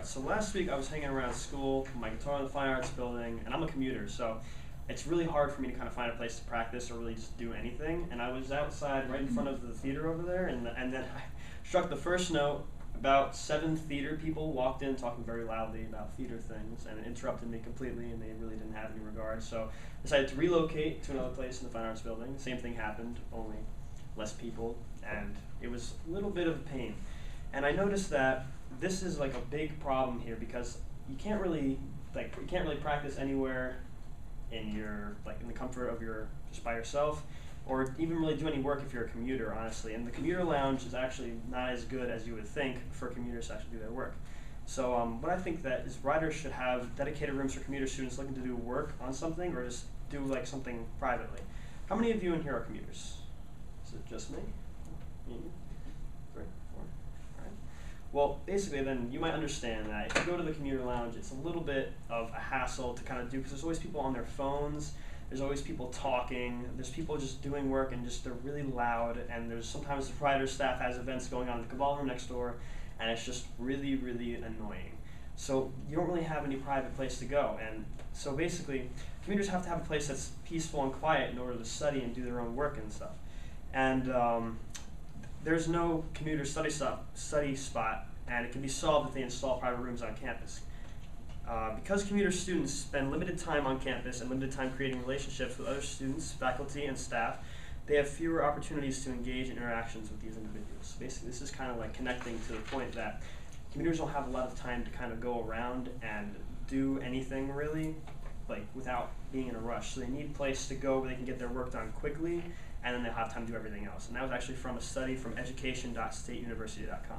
Alright, so last week I was hanging around school, my guitar in the fine arts building, and I'm a commuter, so it's really hard for me to kind of find a place to practice or really just do anything. And I was outside right in front of the theater over there, and, and then I struck the first note. About seven theater people walked in talking very loudly about theater things, and it interrupted me completely, and they really didn't have any regard. So I decided to relocate to another place in the fine arts building. Same thing happened, only less people, and it was a little bit of a pain. And I noticed that this is like a big problem here because you can't really like you can't really practice anywhere in your like in the comfort of your just by yourself or even really do any work if you're a commuter honestly. And the commuter lounge is actually not as good as you would think for commuters to actually do their work. So um, what i think that is riders should have dedicated rooms for commuter students looking to do work on something or just do like something privately. How many of you in here are commuters? Is it just me well, basically, then you might understand that if you go to the commuter lounge, it's a little bit of a hassle to kind of do because there's always people on their phones. There's always people talking. There's people just doing work and just they're really loud. And there's sometimes the provider staff has events going on in the Cavalla room next door, and it's just really, really annoying. So you don't really have any private place to go. And so basically, commuters have to have a place that's peaceful and quiet in order to study and do their own work and stuff. And um, there's no commuter study, stop, study spot, and it can be solved if they install private rooms on campus. Uh, because commuter students spend limited time on campus and limited time creating relationships with other students, faculty, and staff, they have fewer opportunities to engage in interactions with these individuals. Basically, this is kind of like connecting to the point that commuters don't have a lot of time to kind of go around and do anything really, like without being in a rush. So they need a place to go where they can get their work done quickly and then they'll have time to do everything else. And that was actually from a study from education.stateuniversity.com.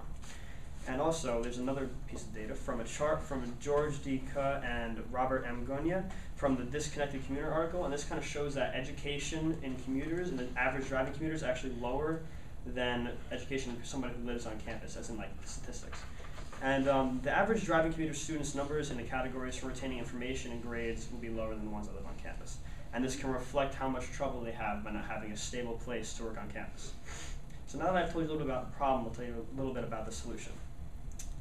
And also, there's another piece of data from a chart from George D. Kuh and Robert M. Gonyea from the Disconnected Commuter article, and this kind of shows that education in commuters and the average driving commuter is actually lower than education for somebody who lives on campus, as in like statistics. And um, the average driving commuter students' numbers in the categories for retaining information and grades will be lower than the ones that live on campus and this can reflect how much trouble they have by not having a stable place to work on campus. So now that I've told you a little bit about the problem, I'll tell you a little bit about the solution.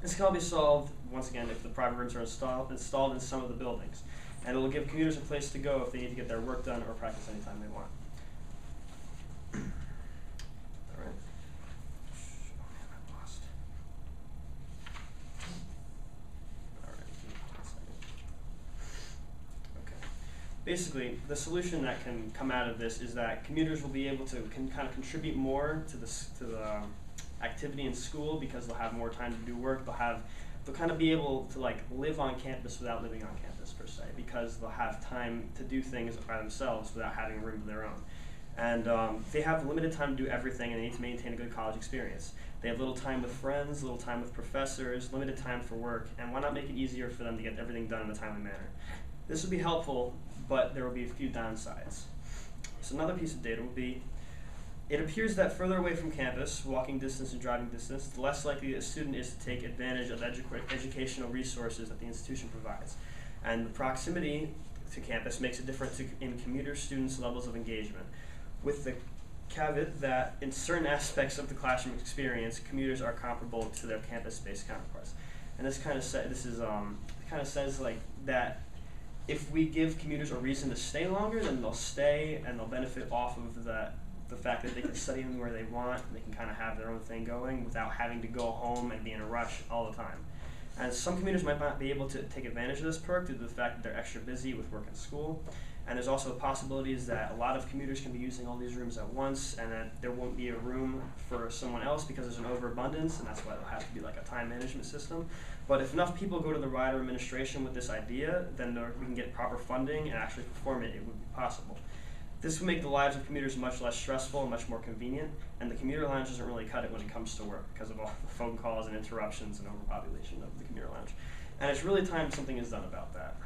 This can all be solved, once again, if the private rooms are installed, installed in some of the buildings. And it will give commuters a place to go if they need to get their work done or practice anytime they want. Basically, the solution that can come out of this is that commuters will be able to can kind of contribute more to the to the um, activity in school because they'll have more time to do work. They'll have they'll kind of be able to like live on campus without living on campus per se because they'll have time to do things by themselves without having a room of their own. And um, they have limited time to do everything and they need to maintain a good college experience. They have little time with friends, little time with professors, limited time for work, and why not make it easier for them to get everything done in a timely manner? This would be helpful but there will be a few downsides. So another piece of data will be, it appears that further away from campus, walking distance and driving distance, the less likely a student is to take advantage of edu educational resources that the institution provides. And the proximity to campus makes a difference in commuter students' levels of engagement, with the caveat that in certain aspects of the classroom experience, commuters are comparable to their campus-based counterparts. And this kind of this is um, kind of says like that if we give commuters a reason to stay longer, then they'll stay and they'll benefit off of the the fact that they can study anywhere they want, and they can kind of have their own thing going without having to go home and be in a rush all the time. And some commuters might not be able to take advantage of this perk due to the fact that they're extra busy with work and school. And there's also possibilities that a lot of commuters can be using all these rooms at once, and that there won't be a room for someone else because there's an overabundance, and that's why there'll have to be like a time management system. But if enough people go to the Rider administration with this idea, then there, we can get proper funding and actually perform it. It would be possible. This would make the lives of commuters much less stressful and much more convenient, and the commuter lounge doesn't really cut it when it comes to work because of all the phone calls and interruptions and overpopulation of the commuter lounge. And it's really time something is done about that.